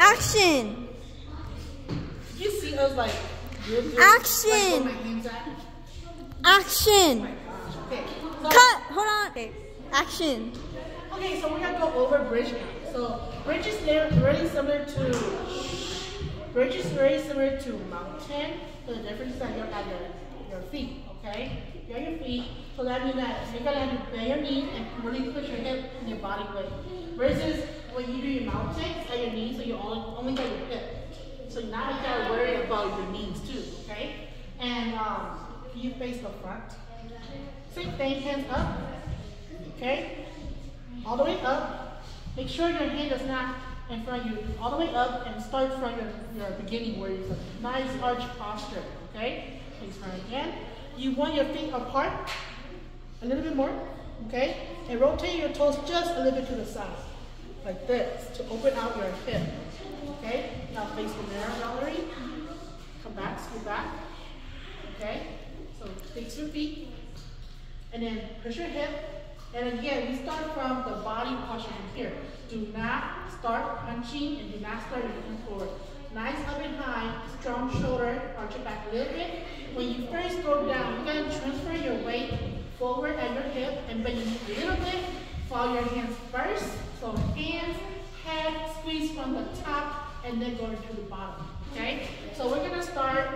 Action. You see us like. Good, good, Action. Like where my hands at? Action. Oh okay. So, Cut. Hold on. Okay. Action. Okay, so we're gonna go over bridge now. So bridge is there- really similar to bridge is very similar to mountain. So the difference is that you're at your, your feet, okay? You're at your feet, so that means that you're gonna have to bend your knees and really push your hip and your body weight. Versus when you do your mountain, it's at your knees, so you only only got your hip. So now you gotta worry about your knees too, okay? And um, you face the front. Same thing, hands up. Okay? All the way up. Make sure your hand is not in front of you. All the way up and start from your, your beginning where it's a nice arch posture. Okay? Please try again. You want your feet apart a little bit more. Okay? And rotate your toes just a little bit to the side. Like this to open out your hip. Okay? Now face the mirror, Valerie. Come back, scoot back. Okay? So fix your feet. And then push your hip. And again, we start from the body posture from here. Do not start punching and do not start looking forward. Nice up and high, strong shoulder, arch your back a little bit. When you first go down, you're gonna transfer your weight forward at your hip and bend a little bit. Follow your hands first. Hands, head, squeeze from the top, and then go to the bottom. Okay? So we're gonna start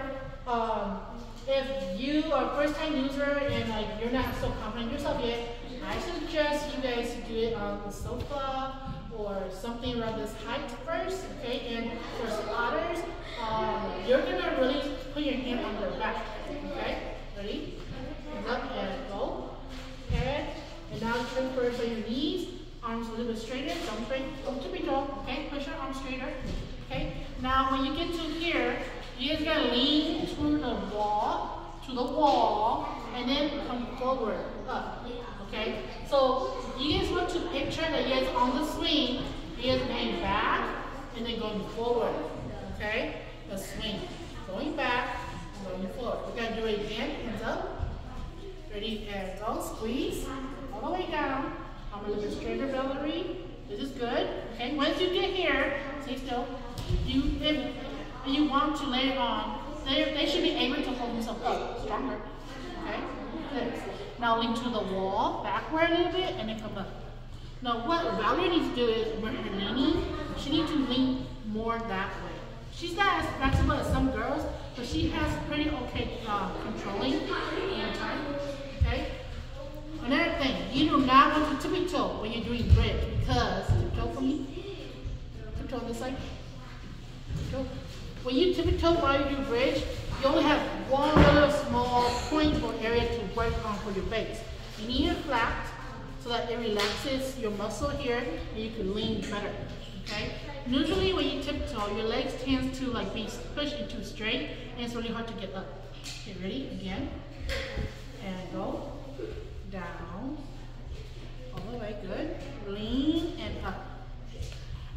um, if you are a first time user and like you're not so confident yourself yet, I suggest you guys do it on the sofa or something around this height first, okay? And for spotters, um, you're gonna really put your hand on their back, okay? Ready? Hands up and go. Head, and now turn first on your knees, arms a little bit straighter, don't straight, don't tippy toe, okay? Push your arms straighter, okay? Now when you get to here, you just gotta lean to the wall, to the wall, and then come forward, up, okay? So you guys want to picture that you guys on the swing, you guys going back, and then going forward, okay? The swing, going back, going forward. We're gonna do it again, hands up. Ready, and go, squeeze, all the way down. Bit straighter, Valerie. This is good, okay? Once you get here, stay still. You, if you want to lay on, they, they should be able to hold themselves up stronger, okay? This. Now lean to the wall, backward a little bit, and then come up. Now what Valerie needs to do is, when her leaning, she needs to lean more that way. She's not as flexible as some girls, but she has pretty okay uh, controlling time, you do not want to tiptoe when you're doing bridge because, tiptoe for me, tiptoe this side, tiptoe. When you tiptoe while you do bridge, you only have one little small point or area to work on for your base. You need it flat so that it relaxes your muscle here and you can lean better, okay? Usually when you tiptoe, your legs tend to like be pushed into straight and it's really hard to get up. Okay, ready? Again. And go. Down. All the way, good. Lean and up.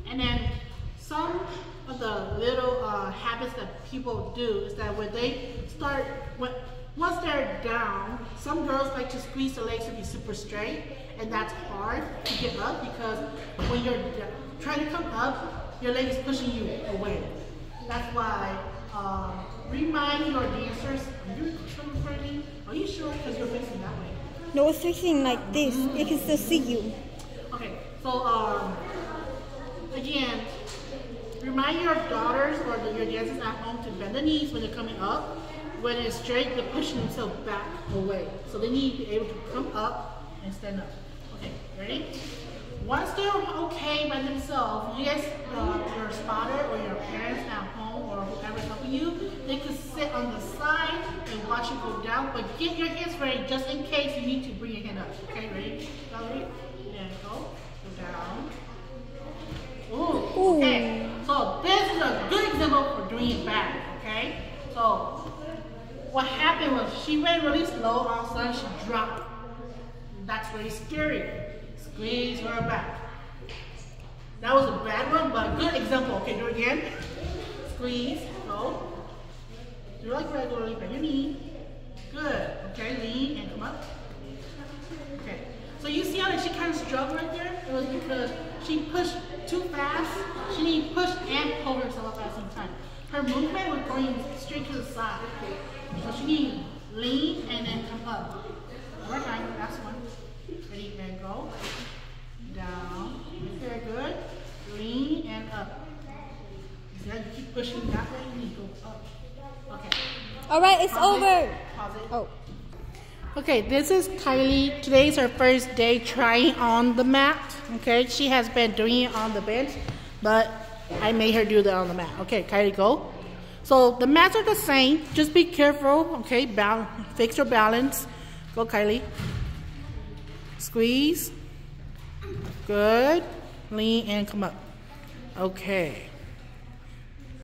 And then some of the little uh, habits that people do is that when they start, when, once they're down, some girls like to squeeze the legs to be super straight, and that's hard to get up because when you're trying to come up, your leg is pushing you away. That's why um, remind your dancers, are you me? Are you sure? Because you're facing that way. No, facing like this. It can still see you. Okay, so um, again, remind your daughters or the, your dancers at home to bend the knees when they're coming up. When it's straight, they're pushing themselves back away. So they need to be able to come up and stand up. Okay, ready? Once they're okay by themselves, you guys, uh, your spotter or your parents at home or whoever's helping you, they can sit on the side watch you go down. But get your hands ready just in case you need to bring your hand up. Okay, ready? Valerie? And go. Go down. Ooh, okay. So this is a good example for doing it back, okay? So what happened was she went really slow, all of a sudden she dropped. That's very scary. Squeeze her back. That was a bad one, but a good example. Okay, do it again. Squeeze, go. Do it like regularly, bend your knee. Good. Okay, lean and come up. Okay. So you see how that she kind of struggled right there? It was because she pushed too fast. She to push and pull herself up at the same time. Her movement was going straight to the side. So she needed lean and then come up. One more time, last one. Ready, and go. Down. Very good. Lean and up. You see how you keep pushing that way, you need to go up. Okay. All right, it's over. Oh. Okay, this is Kylie. Today's her first day trying on the mat. Okay, she has been doing it on the bench, but I made her do that on the mat. Okay, Kylie, go. So the mats are the same. Just be careful. Okay, bal- fix your balance. Go, Kylie. Squeeze. Good. Lean and come up. Okay.